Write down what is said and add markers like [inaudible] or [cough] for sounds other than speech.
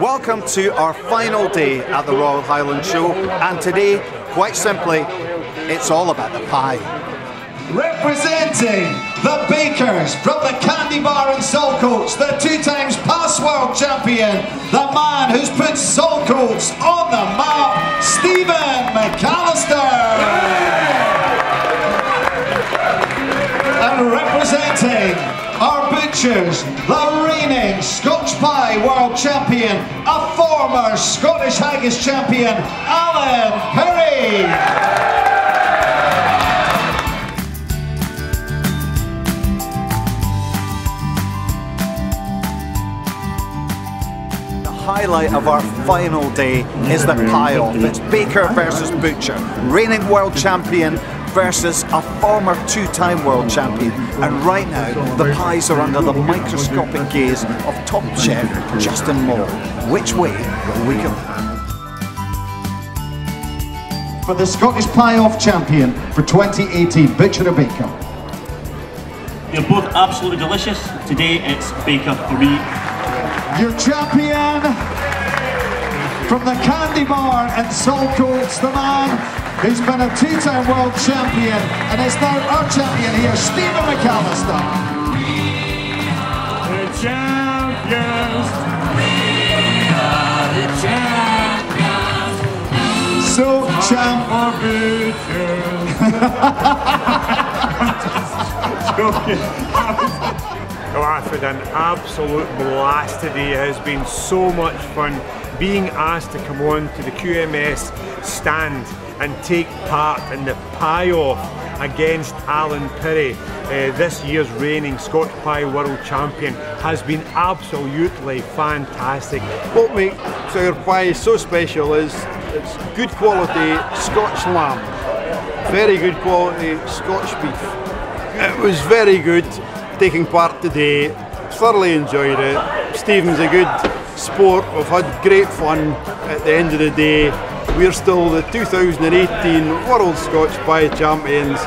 Welcome to our final day at the Royal Highland Show, and today, quite simply, it's all about the pie. Representing the Bakers from the Kandy Bar in Saltcoats, the two times past world champion, the man who's put Saltcoats on the map, Stephen McAllister. The reigning Scotch Pie World Champion, a former Scottish Haggis Champion, Alan Pirie. The highlight of our final day is the off. It's Baker versus Butcher, reigning world champion versus a former two time world champion. And right now, the pies are under the microscopic gaze of top chef Justin Moore. Which way will we go? For the Scottish Pie Off Champion for 2018, Butcher or Baker? They're both absolutely delicious. Today it's Baker for me. Your champion from the Kandy Bar in Saltcoats, the man who's been a two-time world champion and is now our champion here, Stephen McAllister. The champions! So champ, Oh, [laughs] [laughs] I've had an absolute blast today. It has been so much fun being asked to come on to the QMS stand and take part in the pie off against Alan Pirie, uh, this year's reigning Scotch Pie World Champion, has been absolutely fantastic. What makes our pie so special is it's good quality Scotch lamb, very good quality Scotch beef. It was very good taking part today, thoroughly enjoyed it. Stephen's a good sport, we've had great fun at the end of the day. We're still the 2018 World Scotch Pie Champions